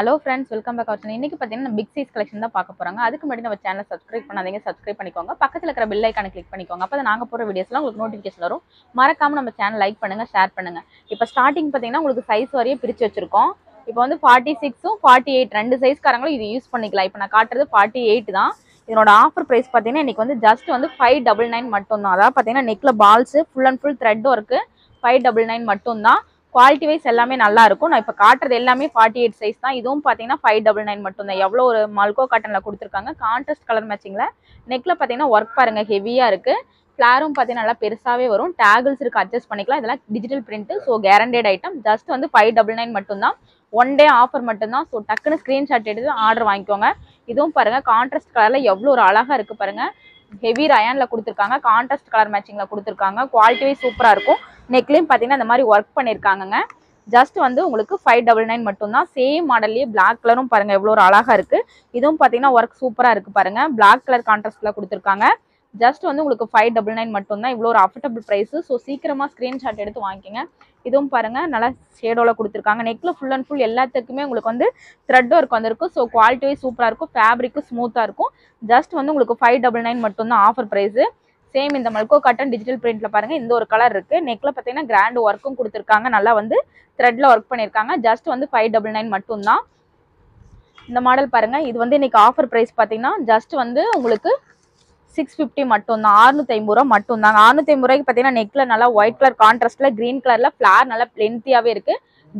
Hello friends welcome back அவர் இன்னைக்கு பார்த்தீங்கன்னா பிக் சைஸ் கலெக்ஷன் தான் பார்க்க போகிறாங்க அதுக்கு முன்னாடி நம்ம சேனல் சப்ஸ்கிரைப் பண்ணாதீங்க சப்ஸ்கிரைப் பண்ணிக்கோங்க. பக்கத்தில் இருக்கிற பில் ஐக்கான கிளிக் பண்ணிக்கோங்க. அப்போ நாங்கள் போகிற வீடியோஸ்லாம் உங்களுக்கு நோட்டிஃபிகேஷன் வரும். மறக்காமல் நம்ம சேனல் லைக் பண்ணுங்கள் ஷேர் பண்ணுங்கள் இப்போ ஸ்டார்டிங் பார்த்தீங்கன்னா உங்களுக்கு சைஸ் வரையே பிரித்து வச்சிருக்கோம். இப்போ வந்து ஃபார்ட்டி சிக்ஸும் ஃபார்ட்டி எயிட் ரெண்டு சைஸ்காரங்களும் இது யூஸ் பண்ணிக்கலாம். இப்போ நான் காட்டுறது ஃபார்ட்டி எயிட் தான். இதனோட ஆஃபர் ப்ரைஸ் பார்த்தீங்கன்னா இன்னைக்கு வந்து ஜஸ்ட் வந்து ஃபைவ் டபுள் நைன் மட்டும் தான் அதாவது பார்த்தீங்கன்னா நெக்கில் balls full and full thread work five double nine மட்டும்தான். குவாலிட்டி வைஸ் எல்லாமே நல்லா இருக்கும். நான் இப்போ காட்டுறது எல்லாமே ஃபார்ட்டி எயிட் சைஸ் தான். இதுவும் பார்த்தீங்கன்னா ஃபைவ் டபுள் நைன் மட்டும் தான். எவ்வளோ ஒரு மல்கோ காட்டனில் கொடுத்துருக்காங்க. கான்ட்ராஸ்ட் கலர் மேட்சிங்கில் நெக்கில் பார்த்தீங்கன்னா ஒர்க் பாருங்கள் ஹெவியாக இருக்குது ஃப்ளாரும் பார்த்தீங்கன்னா நல்லா பெருசாகவே வரும். டேகிள்ஸ் இருக்குது அட்ஜஸ்ட் பண்ணிக்கலாம். இதெல்லாம் digital print so guaranteed item just வந்து ஃபைவ் டபுள் நைன் மட்டும்தான் ஒன் டே ஆஃபர் மட்டும்தான் ஸோ டக்குன்னு ஸ்க்ரீன்ஷாட் எடுத்து ஆர்டர் வாங்கிக்கோங்க. இதுவும் பாருங்கள் கான்ட்ராஸ்ட் கலரில் எவ்வளோ ஒரு அழகாக இருக்குது பாருங்கள் ஹெவி ரயானில் கொடுத்துருக்காங்க. கான்ட்ராஸ்ட் கலர் மேட்சிங்கில் கொடுத்துருக்காங்க. குவாலிட்டியே சூப்பராக இருக்கும். நெக்லையும் பார்த்தீங்கன்னா இந்த மாதிரி ஒர்க் பண்ணியிருக்காங்கங்க ஜஸ்ட் வந்து உங்களுக்கு ஃபைவ் டபுள் நைன் மட்டும்தான். சேம் மாடல்லையே பிளாக் கலரும் பாருங்கள் எவ்வளோ ஒரு அழகாக இருக்குது இதுவும் பார்த்தீங்கன்னா ஒர்க் சூப்பராக இருக்குது பாருங்கள் பிளாக் கலர் கான்ட்ராஸ்டில் கொடுத்துருக்காங்க. ஜஸ்ட் வந்து உங்களுக்கு ஃபைவ் டபுள் நைன் மட்டும்தான். இவ்வளோ ஒரு அஃபர்டபுள் ப்ரைஸு ஸோ சீக்கிரமாக ஸ்க்ரீன்ஷாட் எடுத்து வாங்கிக்கோங்க. இதுவும் பாருங்கள் நல்லா ஷேடோவில் கொடுத்துருக்காங்க. நெக்கில் ஃபுல் அண்ட் ஃபுல் எல்லாத்துக்குமே உங்களுக்கு வந்து த்ரெட் ஒர்க் வந்திருக்கும். ஸோ குவாலிட்டி சூப்பராக இருக்கும். ஃபேப்ரிக்கும் ஸ்மூத்தாக இருக்கும். ஜஸ்ட் வந்து உங்களுக்கு ஃபைவ் டபுள் நைன் மட்டும்தான் ஆஃபர் ப்ரைஸு சேம் இந்த மல்கோ காட்டன் டிஜிட்டல் பிரிண்ட்ல பாருங்க இந்த ஒரு கலர் இருக்கு. நெக்ல பார்த்தீங்கன்னா கிராண்ட் ஒர்க்கும் கொடுத்துருக்காங்க. நல்லா வந்து த்ரெட்ல ஒர்க் பண்ணியிருக்காங்க. ஜஸ்ட் வந்து ஃபைவ் டபுள் நைன் மட்டும்தான். இந்த மாடல் பாருங்க இது வந்து இன்னைக்கு ஆஃபர் ப்ரைஸ் பார்த்தீங்கன்னா ஜஸ்ட் வந்து உங்களுக்கு சிக்ஸ் ஃபிஃப்டி மட்டும் தான் அறுநூத்தி ஐம்பது ரூபா மட்டும் தாங்க அறுநூத்தி ஐம்பது ரூபாய்க்கு பார்த்தீங்கன்னா நெக்ல நல்லா ஒயிட் கலர் கான்ட்ராஸ்ட்ல கிரீன் கலர்ல ஃபிளார் நல்லா லென்த்தியாவே இருக்கு.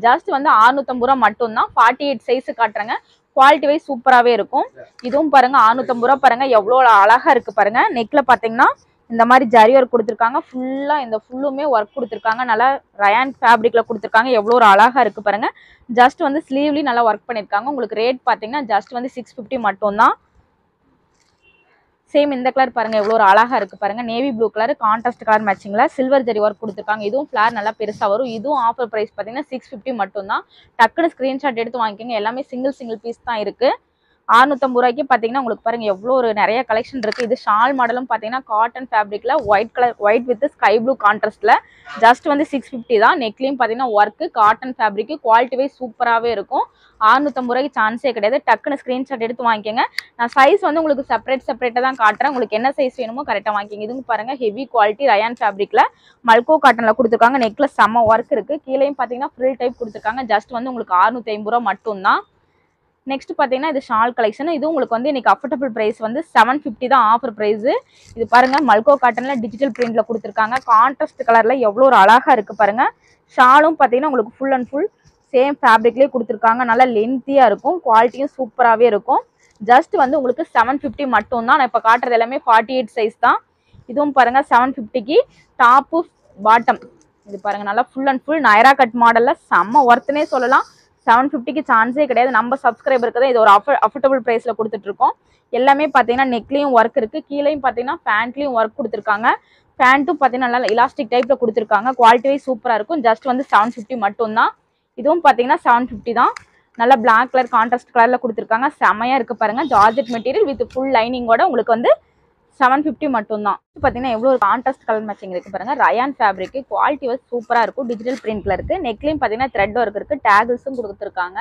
ஜஸ்ட் வந்து அறுநூத்தம்பது ரூபா மட்டும் தான் ஃபார்ட்டி எயிட் சைஸ் காட்டுறேங்க குவாலிட்டி வைஸ் சூப்பராகவே இருக்கும். இதுவும் பாருங்க அறுநூத்தம்பது ரூபா பாருங்க. எவ்வளோ அழகா இருக்கு பாருங்க. நெக்ல பார்த்தீங்கன்னா இந்த மாதிரி ஜரி ஒர்க் கொடுத்துருக்காங்க. ஃபுல்லாக இந்த ஃபுல்லுமே ஒர்க் கொடுத்துருக்காங்க. நல்லா ரயான் ஃபேப்ரிக்கில் கொடுத்துருக்காங்க. எவ்வளோ ஒரு அழகாக இருக்குது பாருங்க. ஜஸ்ட் வந்து ஸ்லீவ்லேயும் நல்லா ஒர்க் பண்ணியிருக்காங்க உங்களுக்கு ரேட் பார்த்தீங்கன்னா ஜஸ்ட் வந்து சிக்ஸ் ஃபிஃப்டி மட்டும்தான். சேம் இந்த கலர் பாருங்க எவ்வளோ ஒரு அழகா இருக்கு பாருங்க. Navy blue colour contrast colour மேட்சிங்ல silver zari work கொடுத்துருக்காங்க. இதுவும் ஃபிளார் நல்லா பெருசா வரும். இதுவும் ஆஃபர் ப்ரைஸ் பார்த்தீங்கன்னா சிக்ஸ் ஃபிஃப்டி மட்டும் தான் டக்குன்னு ஸ்க்ரீன்ஷாட் எடுத்து வாங்கிக்கோங்க. எல்லாமே சிங்கிள் சிங்கிள் பீஸ் தான் இருக்கு. அறுநூத்தம்பது ரூபாய்க்கு பார்த்தீங்கன்னா உங்களுக்கு பாருங்க எவ்வளோ ஒரு நிறைய கலெக்ஷன் இருக்கு. இது ஷால் மாடலும் பார்த்தீங்கன்னா cotton ஃபேப்ரிக்ல white colour white with sky blue கான்ட்ராஸ்ட்ல just வந்து சிக்ஸ் ஃபிஃப்டி தான். நெக்லையும் பார்த்தீங்கன்னா work cotton fabric quality wise சூப்பராகவே இருக்கும். அறுநூத்தம்பது ரூபாய்க்கு சான்ஸே கிடையாது. டக்குன்னு ஸ்க்ரீன்ஷாட் எடுத்து வாங்கிக்கோங்க. நான் சைஸ் வந்து உங்களுக்கு செப்பரேட் செப்பரேட்டாக தான் காட்டுறேன். உங்களுக்கு என்ன சைஸ் வேணுமோ கரெக்டாக வாங்கிக்கோங்க. இதுவும் பாருங்க ஹெவி குவாலிட்டி ரயான் ஃபேப்ரிக்ல மல்கோ காட்டனில் கொடுத்துருக்காங்க. நெக்கில் செம்ம ஒர்க் இருக்கு. கீழேயும் பார்த்தீங்கன்னா ஃப்ரில் டைப் கொடுத்துருக்காங்க. ஜஸ்ட் வந்து உங்களுக்கு அறுநூத்தி ஐம்பது ரூபா மட்டும்தான். நெக்ஸ்ட் பார்த்தீங்கன்னா இது ஷால் கலெக்ஷன் இது உங்களுக்கு வந்து இன்னைக்கு அஃபர்டபுள் ப்ரைஸ் வந்து செவன் ஃபிஃப்டி தான் ஆஃபர் ப்ரைஸ் இது பாருங்க மல்கோ காட்டனில் டிஜிட்டல் பிரிண்டில் கொடுத்துருக்காங்க. கான்ட்ராஸ்ட் கலரில் எவ்வளோ ஒரு அழகாக இருக்குது பாருங்க. ஷாலும் பார்த்தீங்கன்னா உங்களுக்கு ஃபுல் அண்ட் ஃபுல் சேம் ஃபேப்ரிக்லேயே கொடுத்துருக்காங்க. நல்லா லென்த்தியாக இருக்கும். குவாலிட்டியும் சூப்பராகவே இருக்கும். ஜஸ்ட் வந்து உங்களுக்கு செவன் ஃபிஃப்டி மட்டும் தான். நான் இப்போ காட்டுறது எல்லாமே ஃபார்ட்டி எயிட் சைஸ் தான். இதுவும் பாருங்கள் செவன் ஃபிஃப்டிக்கு டாப்பு பாட்டம் இது பாருங்கள் நல்லா full and full Nayra cut மாடலில் செம்ம ஒர்த்துனே சொல்லலாம். செவன் ஃபிஃப்டிக்கு சான்ஸே கிடையாது. நம்ம சப்ஸ்கிரைபருக்கு தான் இது ஒரு அஃப அஃபர்டபுள் ப்ரைஸில் கொடுத்துட்ருக்கோம் எல்லாமே பார்த்தீங்கன்னா நெக்லேயும் ஒர்க் இருக்குது கீழேயும் பார்த்தீங்கன்னா பேண்ட்லேயும் ஒர்க் கொடுத்துருக்காங்க. பேண்ட்டும் பார்த்தீங்கன்னா நல்லா இலாஸ்டிக் டைப்பில் கொடுத்துருக்காங்க. குவாலிட்டி வைஸ் சூப்பராக இருக்கும். ஜஸ்ட் வந்து செவன் ஃபிஃப்டி மட்டும்தான். இதுவும் பார்த்தீங்கன்னா செவன் ஃபிஃப்டி தான். நல்லா பிளாக் கலர் கான்ட்ராஸ்ட் கலரில் கொடுத்துருக்காங்க. செமையாக இருக்குது பாருங்கள் ஜார்ஜெட் மெட்டீரியல் வித் ஃபுல் லைனிங்கோட உங்களுக்கு வந்து செவன் ஃபிஃப்டி மட்டும்தான். பார்த்தீங்கன்னா எவ்வளோ ஒரு கான்ட்ராஸ்ட் கலர் மேட்சிங் இருக்குது பாருங்க. ரயான் ஃபேப்ரிக் குவாலிட்டி வந்து சூப்பராக இருக்கும். டிஜிட்டல் பிரிண்ட்ல இருக்கு. நெக்லையும் பார்த்தீங்கன்னா த்ரெட் ஒர்க் இருக்கு. டேகிள்ஸும் கொடுத்துருக்காங்க.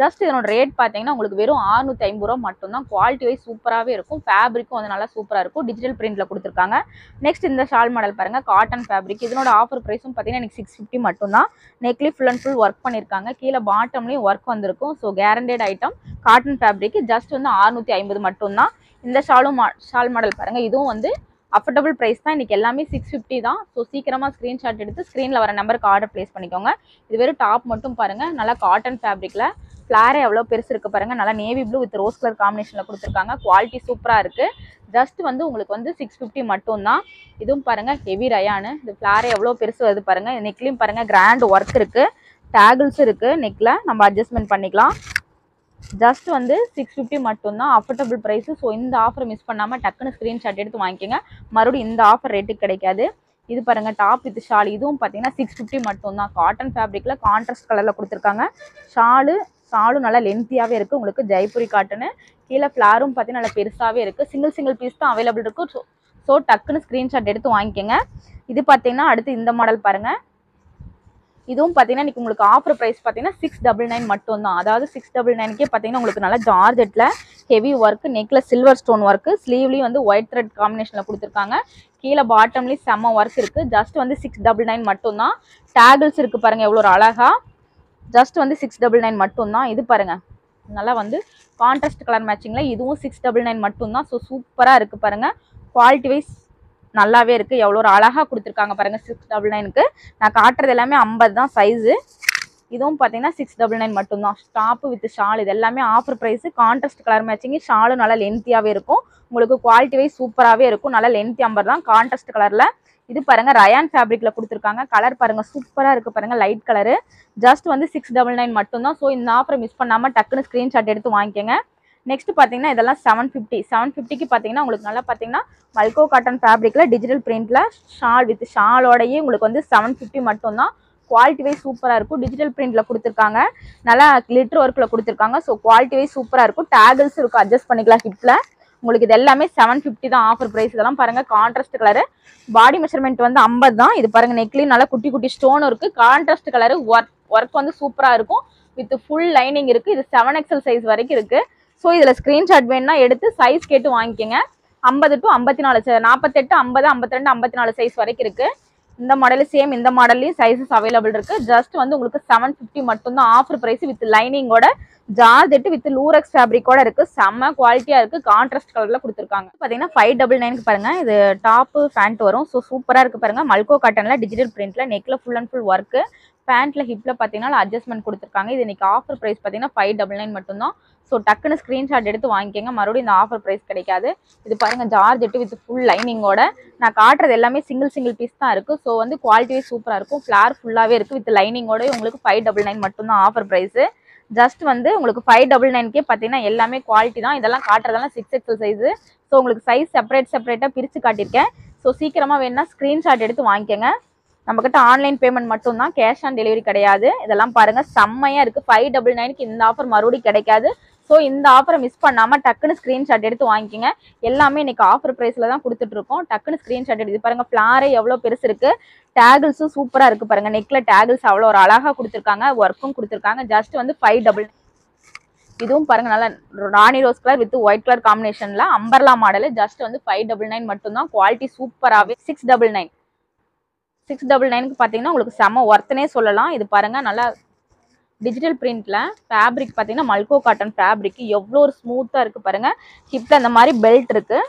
ஜஸ்ட் இதனோட ரேட் பார்த்தீங்கன்னா உங்களுக்கு வெறும் அறுநூத்தி ஐம்பது ரூபா மட்டும்தான். குவாலிட்டி வைஸ் சூப்பராகவே இருக்கும். ஃபேப்ரிக்கும் வந்து நல்லா சூப்பராக இருக்கும். டிஜிட்டல் பிரிண்ட்ல கொடுத்துருக்காங்க. நெக்ஸ்ட் இந்த ஷால் மாடல் பாருங்க. காட்டன் ஃபேப்ரிக் இதனோட ஆஃபர் ப்ரைஸும் பார்த்தீங்கன்னா எனக்கு சிக்ஸ் ஃபிஃப்டி மட்டும்தான். நெக்லி ஃபுல் அண்ட் ஃபுல் ஒர்க் பண்ணியிருக்காங்க கீழே பாட்டம்லேயும் ஒர்க் வந்திருக்கும். So guaranteed item cotton fabric just வந்து ஆறுநூற்றி ஐம்பது மட்டும்தான். இந்த ஷாலும் மா ஷால் மாடல் பாருங்கள் இதுவும் வந்து அஃபோர்டபுள் ப்ரைஸ் தான். இன்றைக்கி எல்லாமே சிக்ஸ் ஃபிஃப்டி தான். ஸோ சீக்கிரமாக ஸ்க்ரீன்ஷாட் எடுத்து ஸ்க்ரீனில் வர நம்பருக்கு ஆர்டர் ப்ளேஸ் பண்ணிக்கோங்க. இது வெறும் டாப் மட்டும் பாருங்கள் நல்லா காட்டன் ஃபேப்ரிக்கில் ஃப்ளாரே எவ்வளோ பெருசு இருக்கு பாருங்கள் நல்லா navy blue with rose colour காம்பினேஷனில் கொடுத்துருக்காங்க. குவாலிட்டி சூப்பராக இருக்குது ஜஸ்ட் வந்து உங்களுக்கு வந்து சிக்ஸ் ஃபிஃப்டி மட்டும் தான். இதுவும் பாருங்கள் ஹெவி ரயானு இந்த ஃப்ளாரே எவ்வளோ பெருசு வருது பாருங்கள் நெக்லையும் பாருங்கள் கிராண்ட் ஒர்க் இருக்குது டேகிள்ஸ் இருக்குது நெக்கில் நம்ம அட்ஜஸ்ட்மெண்ட் பண்ணிக்கலாம். ஜஸ்ட் வந்து சிக்ஸ் ஃபிஃப்டி மட்டும்தான் அஃபோர்டபுள் ப்ரைஸு ஸோ இந்த ஆஃபரை மிஸ் பண்ணாமல் டக்குன்னு ஸ்க்ரீன்ஷாட் எடுத்து வாங்கிக்கோங்க. மறுபடியும் இந்த ஆஃபர் ரேட்டுக்கு கிடைக்காது. இது பாருங்க டாப் வித் ஷால் இதுவும் பார்த்தீங்கன்னா சிக்ஸ் ஃபிஃப்டி மட்டும்தான். காட்டன் ஃபேப்ரிக்கில் கான்ட்ராஸ்ட் கலரில் கொடுத்துருக்காங்க. ஷாலு ஷாலும் நல்லா லென்த்தியாகவே இருக்குது உங்களுக்கு ஜெய்ப்பூரி காட்டனு கீழே ஃப்ளாரும் பார்த்தீங்கன்னா நல்லா பெருசாகவே இருக்குது சிங்கிள் சிங்கிள் பீஸ் தான் அவைலபிள் இருக்கும் ஸோ ஸோ டக்குன்னு ஸ்க்ரீன்ஷாட் எடுத்து வாங்கிக்கோங்க. இது பார்த்தீங்கன்னா அடுத்து இந்த மாடல் பாருங்கள் இதுவும் பார்த்தீங்கன்னா இன்றைக்கி உங்களுக்கு ஆஃபர் ப்ரைஸ் பார்த்தீங்கன்னா சிக்ஸ் டபுள் நைன் மட்டும் தான் அதாவது சிக்ஸ் டபுள் நைனுக்கே பார்த்தீங்கன்னா உங்களுக்கு நல்லா ஜார்ஜெட்டில் ஹெவி ஒர்க்கு நெக்கில் சில்வர் ஸ்டோன் ஒர்க்கு ஸ்லீவ்லேயும் வந்து ஒயிட் த்ரெட் காம்பினேஷனில் கொடுத்துருக்காங்க. கீழே பாட்டம்லேயும் செம்ம ஒர்க் இருக்குது ஜஸ்ட் வந்து சிக்ஸ் டபுள் நைன் மட்டும் தான் டேகிள்ஸ் இருக்குது பாருங்கள் எவ்வளோ ஒரு அழகா. ஜஸ்ட் வந்து சிக்ஸ் டபுள் நைன் மட்டும் தான் இது பாருங்கள் நல்லா வந்து கான்ட்ராஸ்ட் கலர் மேட்சிங்கில் இதுவும் சிக்ஸ் டபுள் நைன் மட்டும் தான் ஸோ சூப்பராக இருக்குது பாருங்கள் குவாலிட்டி வைஸ் நல்லாவே இருக்குது எவ்வளோ ஒரு அழகாக கொடுத்துருக்காங்க பாருங்கள் சிக்ஸ் டபுள் நைனுக்கு நான் காட்டுறது எல்லாமே ஐம்பது தான் சைஸு இதுவும் பார்த்தீங்கன்னா சிக்ஸ் டபுள் நைன் மட்டும்தான். ஸ்டாப்பு வித் ஷால் இது எல்லாமே offer price contrast colour matching ஷாலும் நல்லா லென்த்தியாகவே இருக்கும். உங்களுக்கு குவாலிட்டி வைஸ் சூப்பராகவே இருக்கும். நல்லா லென்த்தி அம்பர் தான். கான்ட்ராஸ்ட் கலரில் இது பாருங்க ரயான் ஃபேப்ரிக்ல கொடுத்துருக்காங்க. கலர் பாருங்க சூப்பரா இருக்கு பாருங்க லைட் கலரு ஜஸ்ட் வந்து சிக்ஸ் டபுள் நைன் மட்டும்தான். ஸோ இந்த ஆஃபரை மிஸ் பண்ணாம டக்குன்னு ஸ்க்ரீன்ஷாட் எடுத்து வாங்கிக்கோங்க. நெக்ஸ்ட் பார்த்தீங்கன்னா இதெல்லாம் செவன் ஃபிஃப்டி செவன் ஃபிஃப்டிக்கு பார்த்தீங்கன்னா உங்களுக்கு நல்லா பார்த்தீங்கன்னா மல்கோ காட்டன் ஃபேப்ரிக்கில் டிஜிட்டல் பிரிண்ட்ல ஷால் வித் ஷாலோடயே உங்களுக்கு வந்து செவன் ஃபிஃப்டி மட்டும்தான். குவாலிட்டி வைஸ் சூப்பராக இருக்கும். டிஜிட்டல் பிரிண்டில் கொடுத்துருக்காங்க. நல்லா லிட்டர் ஒர்க்கில் கொடுத்துருக்காங்க. ஸோ குவாலிட்டி வைஸ் சூப்பராக இருக்கும். டேகிள்ஸ் இருக்கும். அட்ஜஸ்ட் பண்ணிக்கலாம் ஹிப்பில் உங்களுக்கு இது எல்லாமே செவன் ஃபிஃப்டி தான் ஆஃபர் ப்ரைஸ் இதெல்லாம் பாருங்கள் கான்ட்ராஸ்ட் கலரு பாடி மெஷர்மெண்ட் வந்து ஐம்பது தான். இது பாருங்கள் நெக்லையும் நல்லா குட்டி குட்டி ஸ்டோன் இருக்குது கான்ட்ராஸ்ட் கலரு ஒர்க் ஒர்க் வந்து சூப்பராக இருக்கும். வித் ஃபுல் லைனிங் இருக்குது இது செவன் எக்ஸல் சைஸ் வரைக்கும் இருக்குது ஸோ இதில் ஸ்க்ரீன்ஷாட் வேணும்னா எடுத்து சைஸ் கேட்டு வாங்கிக்கோங்க. ஐம்பது டு ஐம்பத்தி நாலு நாற்பத்தெட்டு ஐம்பது ஐம்பத்தி ரெண்டு ஐம்பத்தி நாலு சைஸ் வரைக்கும் இருக்கு. இந்த மாடல் சேம் இந்த மாடல்லையும் சைஸஸ் அவைலபிள் இருக்கு. ஜஸ்ட் வந்து உங்களுக்கு செவன் ஃபிஃப்டி மட்டும்தான் ஆஃபர் பிரைஸ் வித் லைனிங்கோட ஜார்ஜெட்டு வித் லூரக்ஸ் ஃபேப்ரிக்கோட இருக்கு. செம்ம குவாலிட்டியாக இருக்கு. கான்ட்ராஸ்ட் கலரில் கொடுத்துருக்காங்க. பாத்தீங்கன்னா ஃபைவ் டபுள் நைனுக்கு பாருங்க. இது டாப்பு பேண்ட் வரும். ஸோ சூப்பராக இருக்கு பாருங்க. மல்கோ காட்டனில் டிஜிட்டல் பிரிண்ட்டில் நெக்கில் ஃபுல் அண்ட் ஃபுல் ஒர்க்கு பேண்ட்ல ஹிப்ல பாத்தீங்கன்னா அட்ஜஸ்ட்மெண்ட் கொடுத்துருக்காங்க. இது இன்னைக்கு ஆஃபர் பிரைஸ் பாத்தீங்கன்னா ஃபைவ் டபுள் நைன் மட்டும்தான். ஸோ டக்குன்னு ஸ்க்ரீன்ஷாட் எடுத்து வாங்கிக்கோங்க. மறுபடியும் இந்த ஆஃபர் ப்ரைஸ் கிடைக்காது. இது பாருங்க ஜார்ஜெட்டு வித் ஃபுல் லைனிங்கோட நான் காட்டுறது எல்லாமே சிங்கிள் சிங்கிள் பீஸ் தான் இருக்கு. ஸோ வந்து குவாலிட்டியே சூப்பராக இருக்கும். ஃப்ளார் ஃபுல்லாகவே இருக்கு. வித் லைனிங்கோட உங்களுக்கு ஃபைவ் டபுள் நைன் மட்டும்தான் ஆஃபர் ப்ரைஸ் ஜஸ்ட் வந்து உங்களுக்கு ஃபைவ் டபுள் நைன்கே பார்த்தீங்கன்னா எல்லாமே குவாலிட்டி தான். இதெல்லாம் காட்டுறதெல்லாம் சிக்ஸ் எக்ஸல் சைஸு ஸோ உங்களுக்கு சைஸ் செப்பரேட் செப்பரேட்டாக பிரித்து காட்டியிருக்கேன். ஸோ சீக்கிரமாக வேணுன்னா ஸ்க்ரீன்ஷாட் எடுத்து வாங்கிக்கோங்க. நம்மக்கிட்ட ஆன்லைன் பேமெண்ட் மட்டும் தான் கேஷ் ஆன் டெலிவரி கிடையாது. இதெல்லாம் பாருங்க செம்மையா இருக்கு. ஃபைவ் டபுள் நைனுக்கு இந்த ஆஃபர் மறுபடியும் கிடைக்காது. ஸோ இந்த ஆஃபரை மிஸ் பண்ணாமல் டக்குன்னு ஸ்க்ரீன்ஷாட் எடுத்து வாங்கிக்கோங்க. எல்லாமே இன்றைக்கி ஆஃபர் ப்ரைஸில் தான் கொடுத்துட்டு இருக்கோம் டக்குன்னு ஸ்க்ரீன்ஷாட் எடுத்து பாருங்கள் ஃப்ளாரே எவ்வளோ பெருசு இருக்குது டேகிள்ஸும் சூப்பராக இருக்குது பாருங்கள் நெக்கில் டேகிள்ஸ் அவ்வளோ ஒரு அழகாக கொடுத்துருக்காங்க. ஒர்க்கும் கொடுத்துருக்காங்க. ஜஸ்ட் வந்து ஃபைவ் டபுள் இதுவும் பாருங்க நல்லா Rani rose colour with white colour காம்பினேஷன்ல அம்பர்லா மாடல் ஜஸ்ட் வந்து ஃபைவ் டபுள் நைன் மட்டும்தான். குவாலிட்டி சூப்பராகவே six double nine six double நைனுக்கு பார்த்தீங்கன்னா உங்களுக்கு செம்ம ஒர்த்தனே சொல்லலாம். இது பாருங்கள் நல்லா டிஜிட்டல் பிரிண்ட்டில் ஃபேப்ரிக் பார்த்தீங்கன்னா மல்கோ காட்டன் ஃபேப்ரிக் எவ்வளோ ஒரு ஸ்மூத்தாக இருக்குது பாருங்கள் ஹிப்பில் அந்த மாதிரி பெல்ட் இருக்குது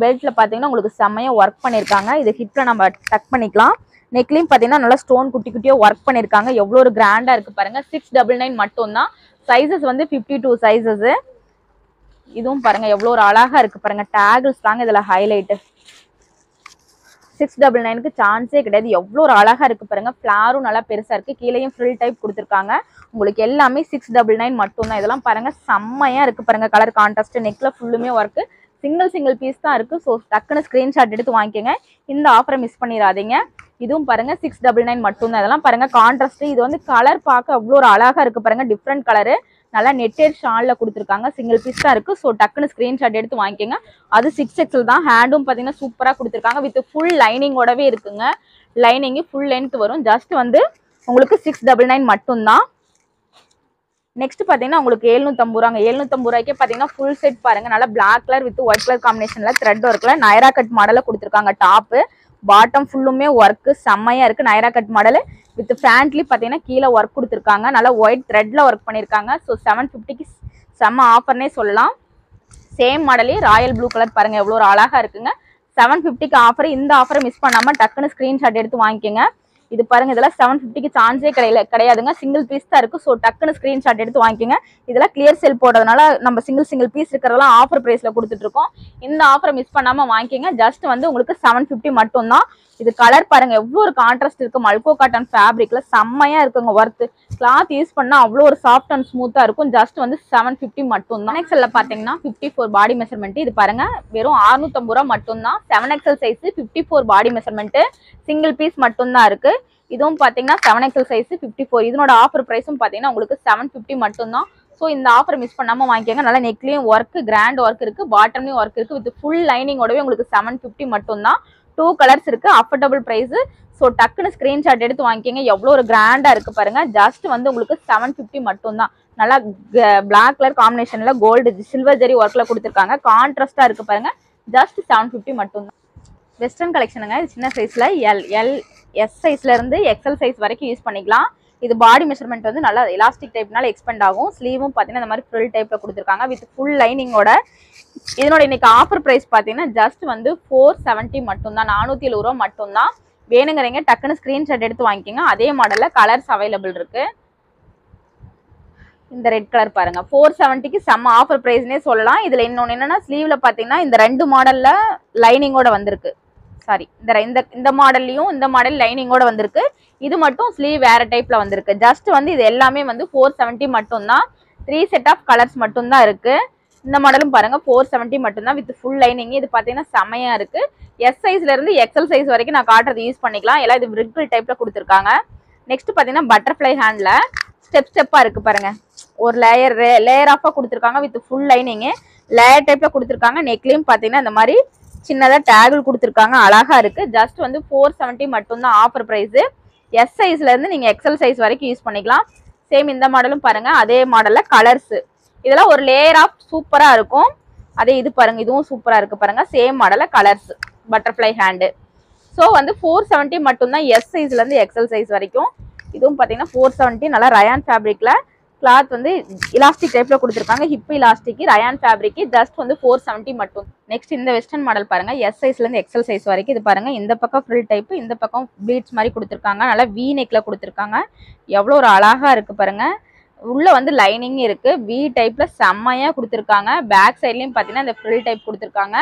பெல்ட்டில் பார்த்தீங்கன்னா உங்களுக்கு செம்மையாக ஒர்க் பண்ணியிருக்காங்க இது ஹிப்பில் நம்ம டக் பண்ணிக்கலாம். நெக்லையும் பார்த்தீங்கன்னா நல்லா ஸ்டோன் குட்டி குட்டியாக ஒர்க் பண்ணியிருக்காங்க எவ்வளோ ஒரு கிராண்டாக இருக்குது பாருங்கள் சிக்ஸ் டபுள் நைன் மட்டும்தான். சைஸஸ் வந்து ஃபிஃப்டி டூ சைஸஸ் இதுவும் பாருங்கள் எவ்வளோ ஒரு அழகாக இருக்குது பாருங்கள் டேகிள்ஸ் தாங்க இதில் ஹைலைட்டு சிக்ஸ் டபுள் நைனுக்கு சான்ஸே கிடையாது. எவ்வளோ ஒரு அழகாக இருக்குது பாருங்க. ஃப்ளாரும் நல்லா பெருசாக இருக்குது கீழேயும் ஃப்ரில் டைப் கொடுத்துருக்காங்க. உங்களுக்கு எல்லாமே சிக்ஸ் டபுள் நைன் மட்டும்தான். இதெல்லாம் பாருங்க. செம்மையாக இருக்குது பாருங்கள் கலர் கான்ட்ராஸ்ட் நெக்கில் ஃபுல்லுமே ஒர்க்கு சிங்கிள் சிங்கிள் பீஸ் தான் இருக்குது ஸோ டக்குன்னு ஸ்க்ரீன்ஷாட் எடுத்து வாங்கிக்கோங்க. இந்த ஆஃபரை மிஸ் பண்ணிடாதீங்க. இதுவும் பாருங்க. சிக்ஸ் டபுள் நைன் மட்டும்தான். இதெல்லாம் பாருங்க. கான்ட்ராஸ்ட் இது வந்து கலர் பார்க்க அவ்வளோ ஒரு அழகாக இருக்குது பாருங்க. டிஃப்ரெண்ட் கலரு நல்லா நெட்டேர் ஷாலில் கொடுத்துருக்காங்க. சிங்கிள் பீஸ் தான் இருக்குது ஸோ டக்குன்னு ஸ்க்ரீன்ஷாட் எடுத்து வாங்கிக்கோங்க. அது சிக்ஸ் எக்ஸல் தான். ஹேண்டும் பார்த்தீங்கன்னா சூப்பராக கொடுத்துருக்காங்க. வித் ஃபுல் லைனிங்கோடவே இருக்குங்க. லைனிங்கு ஃபுல் லென்த் வரும். ஜஸ்ட் வந்து உங்களுக்கு சிக்ஸ் டபுள் நைன் மட்டும்தான். நெக்ஸ்ட் பார்த்தீங்கன்னா உங்களுக்கு எழுநூத்தம்பது ரூபாங்க. எழுநூத்தம்பது ரூபாய்க்கே பார்த்தீங்கன்னா ஃபுல் செட் பாருங்க. நல்லா black colour with white colour காம்பினேஷனில் த்ரெட் ஒர்க்கில் நைரா கட் மாடலில் கொடுத்துருக்காங்க. டாப்பு பாட்டம் ஃபுல்லுமே ஒர்க்கு செம்மையாக இருக்குது நைரா கட் மாடலு வித் ஃபேண்ட்லி பார்த்தீங்கன்னா கீழே ஒர்க் கொடுத்துருக்காங்க. நல்லா ஒயிட் த்ரெட்டில் ஒர்க் பண்ணியிருக்காங்க. ஸோ செவன் ஃபிஃப்டிக்கு செம்ம ஆஃபர்னே சொல்லலாம். சேம் மாடலே ராயல் ப்ளூ கலர் பாருங்கள் எவ்வளோ ஒரு அழகாக இருக்குங்க. செவன் ஃபிஃப்டிக்கு ஆஃபர் இந்த ஆஃபரை மிஸ் பண்ணாமல் டக்குன்னு ஸ்க்ரீன்ஷாட் எடுத்து வாங்கிக்கோங்க. இது பாருங்க இதெல்லாம் செவன் ஃபிஃப்டிக்கு சான்ஸே கிடையாது கிடையாதுங்க. சிங்கிள் பீஸ் தான் இருக்கு. ஸோ டக்குன்னு ஸ்க்ரீன்ஷாட் எடுத்து வாங்கிக்கோங்க. இதெல்லாம் கிளியர் செல் போடுறதுனால நம்ம சிங்கிள் சிங்கிள் பீஸ் இருக்கிறதெல்லாம் ஆஃபர் ப்ரைஸ்ல கொடுத்துட்டு இருக்கோம். இந்த ஆஃபரை மிஸ் பண்ணாம வாங்கிக்கோங்க. ஜஸ்ட் வந்து உங்களுக்கு செவன் ஃபிஃப்டி மட்டும்தான். இது கலர் பாருங்க எவ்வளோ ஒரு கான்ட்ராஸ்ட் இருக்கு. மல்கோ காட்டன் ஃபேப்ரிக்ல செம்மையா இருக்குங்க ஒர்த்து கிளாத் யூஸ் பண்ணா அவ்வளோ ஒரு சாஃப்ட் அண்ட் ஸ்மூத்தா இருக்கும். ஜஸ்ட் வந்து செவன் ஃபிஃப்டி மட்டும் தான் எக்ஸல்ல பாத்தீங்கன்னா ஃபிஃப்டி ஃபோர் பாடி மெஷர்மெண்ட் இது பாருங்க வெறும் அறுநூத்தம்பது ரூபா மட்டும் தான் seven XL size fifty four body measurement single piece மட்டும் தான் இருக்கு. இதுவும் பாத்தீங்கன்னா seven XL size fifty four இதனோட ஆஃபர் ப்ரைஸும் பாத்தீங்கன்னா உங்களுக்கு செவன் ஃபிஃப்டி மட்டும் தான் ஸோ இந்த ஆஃபர் மிஸ் பண்ணாமல் வாங்கிக்கோங்க. நல்லா நெக்லையும் ஒர்க்கு கிராண்ட் ஒர்க் இருக்குது பாட்டம்லேயும் ஒர்க் இருக்குது வித் ஃபுல் லைனிங்கோடவே உங்களுக்கு செவன் ஃபிஃப்டி மட்டும்தான். டூ கலர்ஸ் இருக்கு. அஃபோர்டபுள் ப்ரைஸு ஸோ டக்குன்னு ஸ்க்ரீன்ஷாட் எடுத்து வாங்கிக்கோங்க. எவ்வளோ ஒரு கிராண்டாக இருக்குது பாருங்க. ஜஸ்ட் வந்து உங்களுக்கு செவன் ஃபிஃப்டி மட்டும்தான். நல்லா பிளாக் கலர் காம்பினேஷனில் கோல்டு சில்வர் ஜெரி ஒர்க்கில் கொடுத்துருக்காங்க. கான்ட்ராஸ்டா இருக்குது பாருங்க. ஜஸ்ட் செவன் ஃபிஃப்டி மட்டும்தான். வெஸ்டர்ன் கலெக்ஷனுங்க இது சின்ன சைஸில் எல் எல் எஸ் சைஸ்லேருந்து எக்ஸல் சைஸ் வரைக்கும் யூஸ் பண்ணிக்கலாம். இது பாடி மெஷர்மெண்ட் வந்து நல்லா எலாஸ்டிக் டைப்னால எக்ஸ்பெண்ட் ஆகும். ஸ்லீவும் பார்த்தீங்கன்னா இந்த மாதிரி ஃபுல் டைப்ல கொடுத்துருக்காங்க. வித் ஃபுல் லைனிங்கோட இதனோட இன்னைக்கு ஆஃபர் ப்ரைஸ் பார்த்தீங்கன்னா ஜஸ்ட் வந்து ஃபோர் செவன்ட்டி மட்டும்தான். நானூற்றி எழுபது ரூபா மட்டும்தான். வேணுங்கிறீங்க டக்குன்னு ஸ்க்ரீன்ஷாட் எடுத்து வாங்கிக்கோங்க. அதே மாடலில் கலர்ஸ் அவைலபிள் இருக்குது இந்த ரெட் கலர் பாருங்க. ஃபோர் செவன்ட்டிக்கு செம்ம ஆஃபர் ப்ரைஸ்னே சொல்லலாம். இதில் இன்னொன்று என்னென்னா ஸ்லீவில் பார்த்தீங்கன்னா இந்த ரெண்டு மாடலில் லைனிங்கோட வந்திருக்கு. சாரி இந்த இந்த இந்த மாடல்லையும் இந்த மாடல் லைனிங்கோட வந்திருக்கு. இது மட்டும் ஸ்லீவ் வேற டைப்ல வந்திருக்கு. ஜஸ்ட் வந்து இது எல்லாமே வந்து ஃபோர் செவன்ட்டி மட்டும்தான். த்ரீ செட் ஆஃப் கலர்ஸ் மட்டும்தான் இருக்கு. இந்த மாடலும் பாருங்க ஃபோர் செவன்ட்டி மட்டும்தான் வித் ஃபுல் லைனிங் இது பார்த்தீங்கன்னா செமையா இருக்கு. எஸ் சைஸ்ல இருந்து எக்ஸல் சைஸ் வரைக்கும் நான் காட்டுறது யூஸ் பண்ணிக்கலாம். எல்லாம் இது ரிக்கிள் டைப்ல கொடுத்துருக்காங்க. நெக்ஸ்ட் பார்த்தீங்கன்னா பட்டர்ஃப்ளை ஹேண்ட்ல ஸ்டெப் ஸ்டெப்பா இருக்கு பாருங்க. ஒரு லேயர் லேயர் ஆஃபா கொடுத்துருக்காங்க வித் ஃபுல் லைனிங் லேயர் டைப்ல கொடுத்துருக்காங்க. நெக்லையும் பார்த்தீங்கன்னா இந்த மாதிரி சின்னதாக டேகுல் கொடுத்துருக்காங்க. அழகாக இருக்குது ஜஸ்ட் வந்து ஃபோர் செவன்ட்டி மட்டும்தான் ஆஃபர் ப்ரைஸு எஸ் சைஸ்லேருந்து நீங்கள் எக்ஸல் சைஸ் வரைக்கும் யூஸ் பண்ணிக்கலாம். சேம் இந்த மாடலும் பாருங்கள் அதே மாடலில் கலர்ஸு இதெல்லாம் ஒரு லேயர் ஆஃப் சூப்பராக இருக்கும். அதே இது பாருங்கள் இதுவும் சூப்பராக இருக்குது பாருங்கள் சேம் மாடலில் கலர்ஸ் பட்டர்ஃப்ளை ஹேண்டு ஸோ வந்து ஃபோர் செவன்ட்டி மட்டும்தான் எஸ் சைஸ்லேருந்து எக்ஸல் சைஸ் வரைக்கும். இதுவும் பார்த்தீங்கன்னா ஃபோர் செவன்ட்டி நல்லா ரயான் ஃபேப்ரிக்கில் கிளாத் வந்து இலாஸ்டிக் டைப்ல கொடுத்துருக்காங்க. Hip elastic rayon fabric just வந்து ஃபோர் செவன்ட்டி மட்டும். நெக்ஸ்ட் இந்த வெஸ்டர்ன் மாடல் பாருங்க. எஸ் சைஸ்ல இருந்து எக்ஸல் சைஸ் வரைக்கும் இது பாருங்க. இந்த பக்கம் ஃபில் டைப் இந்த பக்கம் பீட்ஸ் மாதிரி கொடுத்துருக்காங்க. நல்லா வி நெக்ல கொடுத்துருக்காங்க. எவ்வளோ ஒரு அழகா இருக்கு பாருங்க. உள்ள வந்து லைனிங் இருக்கு. வி டைப்ல செம்மையா கொடுத்துருக்காங்க. பேக் சைட்லயும் பாத்தீங்கன்னா இந்த ஃபில் டைப் கொடுத்துருக்காங்க.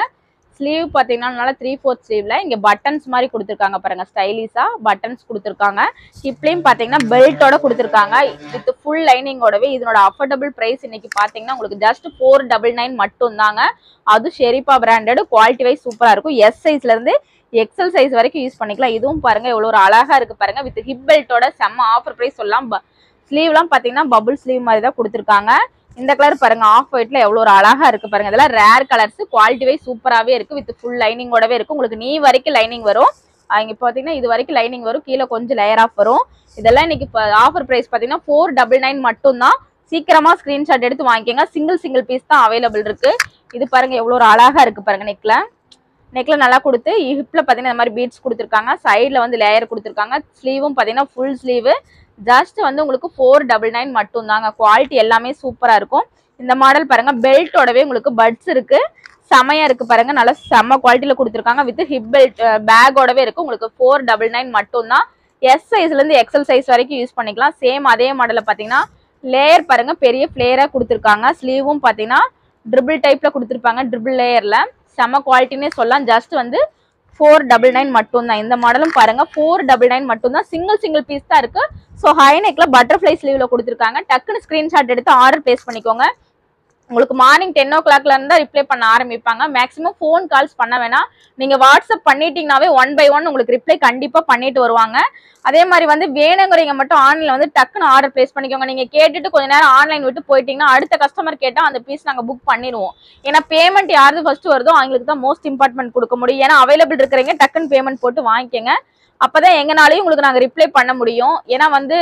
ஸ்லீவ் பார்த்தீங்கன்னா நல்லா த்ரீ ஃபோர்த் ஸ்லீவ்ல இங்கே பட்டன்ஸ் மாதிரி கொடுத்துருக்காங்க பாருங்க ஸ்டைலிஷா பட்டன்ஸ் கொடுத்துருக்காங்க. ஹிப்லையும் பார்த்தீங்கன்னா பெல்ட்டோட கொடுத்துருக்காங்க. வித் ஃபுல் லைனிங்கோடவே இதனோட அஃபோர்டபுள் ப்ரைஸ் இன்னைக்கு பார்த்தீங்கன்னா உங்களுக்கு ஜஸ்ட் ஃபோர் டபுள் நைன் மட்டும் தாங்க அதுவும் ஷெரிப்பா பிராண்டட் குவாலிட்டி வைஸ் சூப்பராக இருக்கும் எஸ் சைஸ்ல இருந்து எக்ஸல் சைஸ் வரைக்கும் யூஸ் பண்ணிக்கலாம். இதுவும் பாருங்க எவ்வளோ ஒரு அழகா இருக்கு பாருங்க. வித் ஹிப் பெல்ட்டோட செம்ம ஆஃபர் ப்ரைஸ் சொல்லலாம். ஸ்லீவ்லாம் பார்த்தீங்கன்னா பபுள் ஸ்லீவ் மாதிரி தான் கொடுத்துருக்காங்க. இந்த கலர் பாருங்க ஆஃப் ஒயிட்ல எவ்வளவு ஒரு அழகா இருக்கு பாருங்க. இதெல்லாம் ரேர் கலர்ஸ் குவாலிட்டி வைஸ் சூப்பராகவே இருக்கு வித் ஃபுல் லைனிங்கோடவே இருக்கு. உங்களுக்கு நீ வரைக்கும் லைனிங் வரும். இங்க பாத்தீங்கன்னா இது வரைக்கும் லைனிங் வரும். கீழே கொஞ்சம் லேயர் ஆஃப் வரும். இதெல்லாம் இன்னைக்கு ஆஃபர் பிரைஸ் பாத்தீங்கன்னா ஃபோர் டபுள் நைன் மட்டும்தான். சீக்கிரமா ஸ்கிரீன்ஷாட் எடுத்து வாங்கிக்கோங்க. சிங்கிள் சிங்கிள் பீஸ் தான் அவைலபிள் இருக்கு. இது பாருங்க எவ்வளவு ஒரு அழகா இருக்கு பாருங்க நெக்ல நெக்ல நல்லா கொடுத்து ஹிப்ல பாத்தீங்கன்னா இந்த மாதிரி பீட்ஸ் கொடுத்துருக்காங்க. சைடில் வந்து லேயர் கொடுத்துருக்காங்க. ஸ்லீவும் பாத்தீங்கன்னா ஃபுல் ஸ்லீவு ஜஸ்ட் வந்து உங்களுக்கு ஃபோர் டபுள் நைன் மட்டும் தாங்க குவாலிட்டி எல்லாமே சூப்பராக இருக்கும். இந்த மாடல் பாருங்க பெல்ட்டோடவே உங்களுக்கு பட்ஸ் இருக்கு. செமையா இருக்கு பாருங்க. நல்லா செம்ம குவாலிட்டியில கொடுத்துருக்காங்க. வித் ஹிப் பெல்ட் பேக்கோடவே இருக்கு. உங்களுக்கு ஃபோர் டபுள் நைன் மட்டும் தான் எஸ் சைஸ்ல இருந்து எக்ஸல் சைஸ் வரைக்கும் யூஸ் பண்ணிக்கலாம். சேம் அதே மாடலில் பாத்தீங்கன்னா லேயர் பாருங்க பெரிய ஃப்ளேயராக கொடுத்துருக்காங்க. ஸ்லீவும் பாத்தீங்கன்னா ட்ரிபிள் டைப்ல கொடுத்துருப்பாங்க ட்ரிபிள் லேயர்ல செம்ம குவாலிட்டினே சொல்லலாம். ஜஸ்ட் வந்து ஃபோர் டபுள் நைன் மட்டும்தான். இந்த மாடலும் பாருங்க ஃபோர் டபுள் நைன் மட்டும் தான் சிங்கிள் சிங்கிள் பீஸ் தான் இருக்கு. ஸோ ஹைநெக்ல பட்டர்ஃப்ளை ஸ்லீவ்ல கொடுத்துருக்காங்க. டக்குன்னு ஸ்கிரீன்ஷாட் எடுத்து ஆர்டர் பிளேஸ் பண்ணிக்கோங்க. உங்களுக்கு மார்னிங் டென் ஓ கிளாக்ல இருந்தா ரிப்ளை பண்ண ஆரம்பிப்பாங்க. மேக்ஸிமம் ஃபோன் கால்ஸ் பண்ண வேணாம். நீங்க வாட்ஸ்அப் பண்ணிட்டீங்கனாவே ஒன் பை ஒன் உங்களுக்கு ரிப்ளை கண்டிப்பா பண்ணிட்டு வருவாங்க. அதே மாதிரி வந்து வேணுங்கிறவங்க மட்டும் ஆன்லைன்ல வந்து டக்குன்னு ஆர்டர் பிளேஸ் பண்ணிக்கோங்க. நீங்க கேட்டுட்டு கொஞ்ச நேரம் ஆன்லைன் விட்டு போயிட்டீங்கன்னா அடுத்த கஸ்டமர் கேட்டா அந்த பீஸ் நாங்க புக் பண்ணிடுவோம். ஏன்னா பேமெண்ட் யாரு ஃபர்ஸ்ட் வருதோ அவங்களுக்கு தான் மோஸ்ட் இம்பார்ட்மெண்ட் கொடுக்க முடியும். ஏன்னா அவைலபிள் இருக்கிறவங்க டக்குன்னு பேமெண்ட் போட்டு வாங்கிக்கோங்க. அப்பதான் எங்கனாலையும் உங்களுக்கு நாங்க ரிப்ளை பண்ண முடியும். ஏன்னா வந்து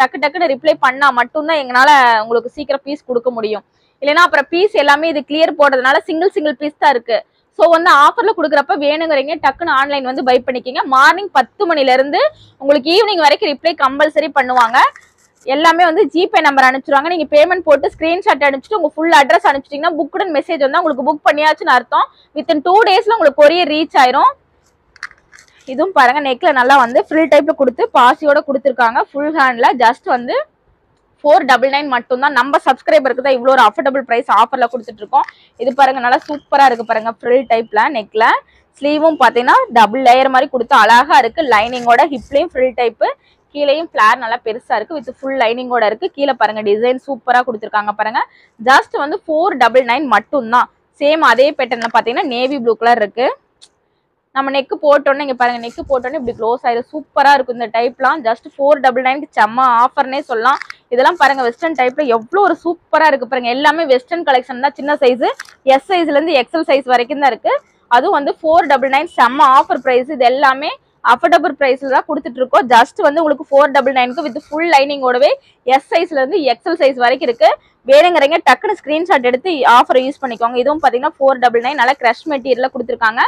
டக்கு டக்குன்னு ரிப்ளை பண்ணா மட்டும்தான் எங்களால உங்களுக்கு சீக்கிரம் பீஸ் கொடுக்க முடியும். இல்லைன்னா அப்புறம் பீஸ் எல்லாமே இது கிளியர் போடுறதுனால சிங்கிள் சிங்கிள் பீஸ் தான் இருக்கு. ஸோ வந்து ஆஃபரில் கொடுக்குறப்ப வேணுங்கிறீங்க டக்குன்னு ஆன்லைன் வந்து பை பண்ணிக்கிங்க. மார்னிங் பத்து மணிலேருந்து உங்களுக்கு ஈவினிங் வரைக்கும் ரிப்ளை கம்பல்சரி பண்ணுவாங்க. எல்லாமே வந்து ஜிபே நம்பர் அனுப்பிச்சிருவாங்க. நீங்கள் பேமெண்ட் போட்டு ஸ்க்ரீன்ஷாட் அனுப்பிச்சிட்டு உங்கள் ஃபுல் அட்ரஸ் அனுப்பிச்சிட்டிங்கன்னா புக்குடன் மெசேஜ் வந்து உங்களுக்கு புக் பண்ணியாச்சுன்னு அர்த்தம். வித்தின் டூ டேஸில் உங்களுக்கு கொரியர் ரீச் ஆயிரும். இதுவும் பாருங்கள் நெக்கில் நல்லா வந்து ஃபுல் டைப்பில் கொடுத்து பாசியோட கொடுத்துருக்காங்க. ஃபுல் ஹேண்டில் ஜஸ்ட் வந்து ஃபோர் டபுள் நைன் மட்டும்தான். நம்ம சப்ஸ்கிரைபருக்கு தான் இவ்வளோ ஒரு அஃபோர்டபுள் ப்ரைஸ் ஆஃபரில் கொடுத்துட்டு இருக்கோம் இது பாருங்க நல்லா சூப்பராக இருக்கு பாருங்க ஃப்ரில் டைப்ல நெக்ல ஸ்லீவும் பார்த்தீங்கன்னா டபுள் லேயர் மாதிரி கொடுத்து அழகா இருக்கு. லைனிங்கோட ஹிப்லேயும் ஃப்ரில் டைப்பு கீழேயும் ஃபிளார் நல்லா பெருசா இருக்கு. வித் ஃபுல் லைனிங்கோட இருக்கு. கீழே பாருங்க டிசைன் சூப்பரா கொடுத்துருக்காங்க பாருங்க. ஜஸ்ட் வந்து ஃபோர் டபுள் நைன் மட்டும்தான். சேம் அதே பேட்டர்ல பாத்தீங்கன்னா நேவி ப்ளூ கலர் இருக்கு. நம்ம நெக்கு போட்டோன்னே இங்க பாருங்க நெக்கு போட்டோன்னே இப்படி க்ளோஸ் ஆயிரும். சூப்பரா இருக்கும் இந்த டைப்லாம் ஜஸ்ட் ஃபோர் டபுள் நைனுக்கு செம்ம ஆஃபர்னே சொல்லலாம். இதெல்லாம் பாருங்க வெஸ்டர்ன் டைப்ல எவ்வளோ ஒரு சூப்பரா இருக்கு பாருங்க. எல்லாமே வெஸ்டர்ன் கலெக்ஷன் தான். சின்ன சைஸ் எஸ் சைஸ்ல இருந்து எக்ஸல் சைஸ் வரைக்கும் தான் இருக்கு. அதுவும் வந்து ஃபோர் டபுள் நைன் செம்ம ஆஃபர் ப்ரைஸ் இது எல்லாமே அஃபர்டபுள் ப்ரைஸில் தான் கொடுத்துட்டு இருக்கோம். ஜஸ்ட் வந்து உங்களுக்கு ஃபோர் டபுள் நைனுக்கு வித் ஃபுல் லைனிங்கோடவே எஸ் சைஸ்ல இருந்து எக்ஸல் சைஸ் வரைக்கும் இருக்கு. வேணுங்கிறீங்க டக்குன்னு ஸ்கிரீன்ஷாட் எடுத்து ஆஃபர் யூஸ் பண்ணிக்கோங்க. இதுவும் பாத்தீங்கன்னா ஃபோர் டபுள் நைன் நல்லா கிரஷ் மெட்டீரியல்ல கொடுத்துருக்காங்க.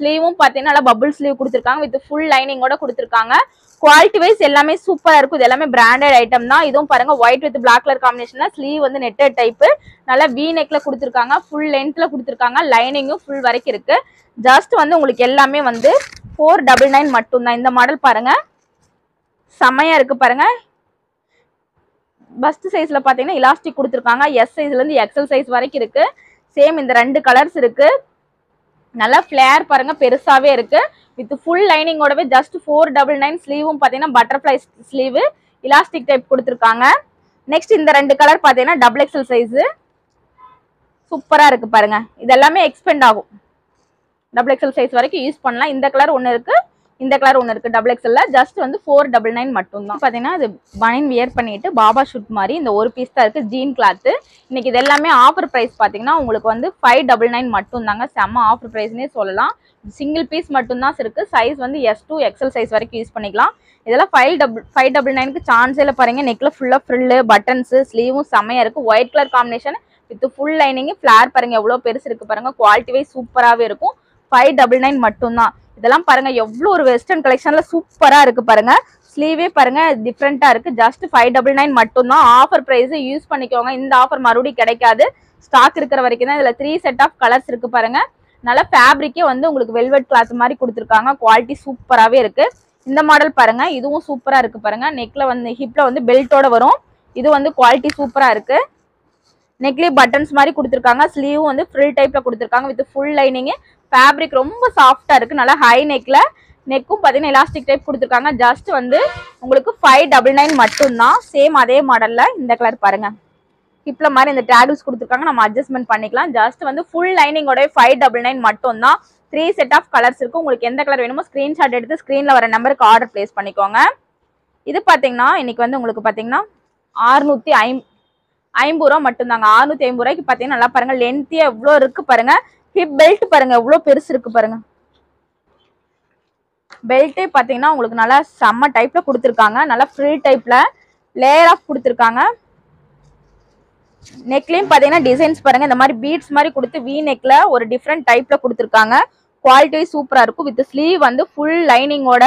ஸ்லீவும் பார்த்தீங்கன்னா நல்லா பபுள் ஸ்லீவ் கொடுத்துருக்காங்க. வித் ஃபுல் லைனிங்கோட கொடுத்துருக்காங்க. குவாலிட்டி வைஸ் எல்லாமே சூப்பராக இருக்கும். இது எல்லாமே பிராண்டட் ஐட்டம் தான். இதுவும் பாருங்க ஒயிட் வித் பிளாக் கலர் காம்பினேஷன்ல ஸ்லீவ் வந்து நெட்டட் டைப்பு நல்லா வி நெக்ல கொடுத்துருக்காங்க. ஃபுல் லென்த்ல கொடுத்துருக்காங்க. லைனிங்கும் ஃபுல் வரைக்கும் இருக்கு. ஜஸ்ட் வந்து உங்களுக்கு எல்லாமே வந்து ஃபோர் டபுள் நைன் மட்டும்தான். இந்த மாடல் பாருங்க. செமையா இருக்கு பாருங்க. பஸ்ட் சைஸ்ல பாத்தீங்கன்னா இலாஸ்டிக் கொடுத்துருக்காங்க. எஸ் சைஸ்ல இருந்து எக்ஸல் சைஸ் வரைக்கும் இருக்கு. சேம் இந்த ரெண்டு கலர்ஸ் இருக்கு. நல்லா ஃபிளேர் பாருங்க பெருசாவே இருக்கு. வித் ஃபுல் லைனிங்கோடவே ஜஸ்ட் ஃபோர் டபுள் நைன் ஸ்லீவும் பார்த்தீங்கன்னா பட்டர்ஃப்ளை ஸ்லீவு இலாஸ்டிக் டைப் கொடுத்துருக்காங்க. நெக்ஸ்ட் இந்த ரெண்டு கலர் பார்த்தீங்கன்னா டபுள் எக்ஸல் சைஸு சூப்பராக இருக்கு பாருங்க. இது எல்லாமே எக்ஸ்பெண்ட் ஆகும் டபுள் எக்ஸல் சைஸ் வரைக்கும் யூஸ் பண்ணலாம். இந்த கலர் ஒன்று இருக்குது இந்த கலர் ஒன்று இருக்குது டபுள் எக்ஸ்எல்ல ஜஸ்ட் வந்து ஃபோர் டபுள் நைன் மட்டும்தான். பார்த்தீங்கன்னா அது பனின் வியர் பண்ணிட்டு பாபா ஷூட் மாதிரி இந்த ஒரு பீஸ் தான் இருக்குது ஜீன் கிளாத்து இன்னைக்கு இது எல்லாமே ஆஃபர் ப்ரைஸ் பார்த்தீங்கன்னா உங்களுக்கு வந்து ஃபைவ் டபுள் நைன் மட்டும்தாங்க. செம்ம ஆஃபர் ப்ரைஸ்னே சொல்லலாம். சிங்கிள் பீஸ் மட்டும்தான் இருக்குது சைஸ் வந்து எஸ் டூ எக்ஸல் சைஸ் வரைக்கும் யூஸ் பண்ணிக்கலாம். இதெல்லாம் ஃபைவ் டபுள் ஃபைவ் டபுள் நைனுக்கு சான்ஸே இல்லை பாருங்க. நெக்கில் ஃபுல்லாக ஃப்ரில்லு பட்டன்ஸு ஸ்லீவும் செம்மையாக இருக்குது white colour combination with full lining flare பாருங்க எவ்வளோ பெருசு இருக்கு பாருங்கள் குவாலிட்டி வைஸ் சூப்பராகவே இருக்கும். ஃபைவ் டபுள் நைன் மட்டும்தான். இதெல்லாம் பாருங்க எவ்வளோ ஒரு வெஸ்டர்ன் கலெக்ஷன்ல சூப்பரா இருக்கு பாருங்க. ஸ்லீவே பாருங்க டிஃப்ரெண்டா இருக்கு. ஜஸ்ட் ஃபைவ் டபுள் நைன் மட்டும்தான் ஆஃபர் பிரைஸ் யூஸ் பண்ணிக்கோங்க. இந்த ஆஃபர் மறுபடியும் கிடைக்காது. ஸ்டாக் இருக்கிற வரைக்கும் தான் இதுல த்ரீ செட் ஆஃப் கலர்ஸ் இருக்கு பாருங்க. நல்ல ஃபேப்ரிக்கே வந்து உங்களுக்கு வெல்வெட் கிளாத் மாதிரி கொடுத்துருக்காங்க. குவாலிட்டி சூப்பராகவே இருக்கு. இந்த மாடல் பாருங்க இதுவும் சூப்பரா இருக்கு பாருங்க. நெக்ல வந்து ஹிப்ல வந்து பெல்ட்டோட வரும். இது வந்து குவாலிட்டி சூப்பரா இருக்கு. நெக்லி பட்டன்ஸ் மாதிரி கொடுத்துருக்காங்க. ஸ்லீவும் வந்து ஃபுல் டைப்ல கொடுத்துருக்காங்க. வித் ஃபுல் லைனிங் ஃபேப்ரிக் ரொம்ப சாஃப்டாக இருக்குது நல்லா ஹை நெக்கில் நெக்கும் பார்த்தீங்கன்னா எலாஸ்டிக் டைப் கொடுத்துருக்காங்க. ஜஸ்ட் வந்து உங்களுக்கு ஃபைவ் டபுள் நைன் மட்டும்தான். சேம் அதே மாடலில் இந்த கலர் பாருங்க. ஹிப்பில் மாதிரி இந்த டேடூஸ் கொடுத்துருக்காங்க. நம்ம அட்ஜஸ்ட்மெண்ட் பண்ணிக்கலாம். ஜஸ்ட் வந்து ஃபுல் லைனிங்கோட ஃபைவ் டபுள் நைன் மட்டும் தான் த்ரீ செட் ஆஃப் கலர்ஸ் இருக்கும் உங்களுக்கு எந்த கலர் வேணுமோ ஸ்க்ரீன்ஷாட் எடுத்து ஸ்க்ரீனில் வர நம்பருக்கு ஆர்டர் ப்ளேஸ் பண்ணிக்கோங்க. இது பார்த்திங்கன்னா இன்றைக்கி வந்து உங்களுக்கு பார்த்தீங்கன்னா ஆறுநூற்றி ஐம் ஐம்பது ரூபா மட்டும்தாங்க. ஆறுநூத்தி ஐம்பது ரூபாய்க்கு பார்த்தீங்கன்னா நல்லா பாருங்கள் லென்த்தியா எவ்வளோ இருக்குது பாருங்கள் ஹிப் பெல்ட் பாருங்க எவ்வளோ பெருசு இருக்கு பாருங்க. பெல்ட்டே பாத்தீங்கன்னா உங்களுக்கு நல்லா செம்ம டைப்ல கொடுத்துருக்காங்க. நல்லா ஃப்ரீ டைப்ல லேயர் ஆஃப் கொடுத்துருக்காங்க. நெக்லேயும் பாத்தீங்கன்னா டிசைன்ஸ் பாருங்க. இந்த மாதிரி பீட்ஸ் மாதிரி கொடுத்து வி நெக்ல ஒரு டிஃப்ரெண்ட் டைப்ல கொடுத்துருக்காங்க. குவாலிட்டி சூப்பரா இருக்கும். வித் ஸ்லீவ் வந்து ஃபுல் லைனிங்கோட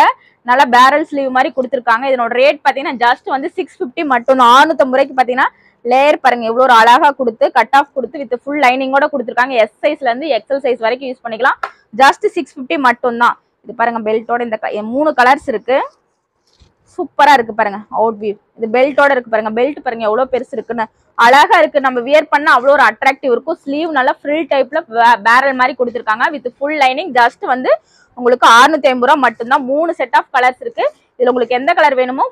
நல்லா பேரல் ஸ்லீவ் மாதிரி கொடுத்துருக்காங்க. இதனோட ரேட் பாத்தீங்கன்னா ஜஸ்ட் வந்து சிக்ஸ் ஃபிஃப்டி மட்டும். நானூற்றம்பது ரூபாய்க்கு பாத்தீங்கன்னா லேயர் பாருங்க எவ்வளோ ஒரு அழகா கொடுத்து கட் ஆஃப் கொடுத்து வித் ஃபுல் லைனிங்கோட கொடுத்துருக்காங்க. எஸ் சைஸ்ல இருந்து எக்ஸல் சைஸ் வரைக்கும் யூஸ் பண்ணிக்கலாம். ஜஸ்ட் சிக்ஸ் ஃபிஃப்டி மட்டும்தான். இது பாருங்க பெல்ட்டோட இந்த க- மூணு கலர்ஸ் இருக்கு. சூப்பரா இருக்கு பாருங்க அவுட் வியூ இது பெல்ட்டோட இருக்கு பாருங்க பெல்ட் பாருங்க எவ்வளவு பெருசு இருக்குன்னு. அழகா இருக்கு நம்ம வியர் பண்ணால் அவ்வளோ ஒரு அட்ராக்டிவ் இருக்கும். ஸ்லீவ் நல்லா ஃப்ரில் டைப்ல பேரல் மாதிரி கொடுத்துருக்காங்க. வித் ஃபுல் லைனிங் ஜஸ்ட் வந்து உங்களுக்கு 650 ஐம்பது ரூபா மட்டும்தான். மூணு செட் ஆஃப் கலர்ஸ் இருக்கு. இதுல உங்களுக்கு எந்த கலர் வேணுமோ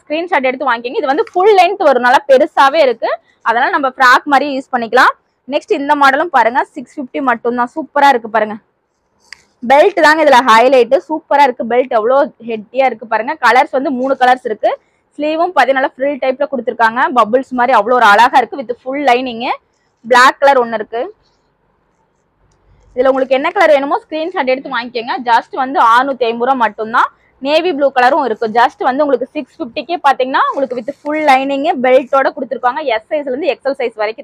ஸ்கிரீன்ஷாட் எடுத்து வாங்கிக்கங்க. இது வந்து ஃபுல் லென்த் வரும் நல்லா பெருசாவே இருக்கு. அதனால நம்ம ஃப்ராக் மாதிரி யூஸ் பண்ணிக்கலாம். நெக்ஸ்ட் இந்த மாடலும் பாருங்க சிக்ஸ் ஃபிஃப்டி மட்டும்தான். சூப்பரா இருக்கு பாருங்க. பெல்ட் தாங்க இதுல ஹைலைட் சூப்பரா இருக்கு. பெல்ட் எவ்வளோ ஹெட்டியா இருக்கு பாருங்க. கலர்ஸ் வந்து மூணு கலர்ஸ் இருக்கு. ஸ்லீவும் பார்த்தீங்கன்னா ஃப்ரில் டைப்ல கொடுத்துருக்காங்க. பபுள்ஸ் மாதிரி அவ்வளோ ஒரு அழகா இருக்கு with full lining black colour ஒன்று இருக்கு. இதுல உங்களுக்கு என்ன கலர் வேணுமோ ஸ்கிரீன்ஷாட் எடுத்து வாங்கிக்கோங்க. ஜஸ்ட் வந்து 650 ஐம்பது ரூபா மட்டும்தான். நேவி ப்ளூ கலரும் இருக்கும். ஜஸ்ட் வந்து உங்களுக்கு சிக்ஸ் ஃபிஃப்டிக்கே பாத்தீங்கன்னா உங்களுக்கு வித் ஃபுல் லைனிங்கு பெல்ட்டோட கொடுத்துருக்காங்க எஸ் சைஸ்ல இருந்து எக்ஸல் சைஸ் வரைக்கும்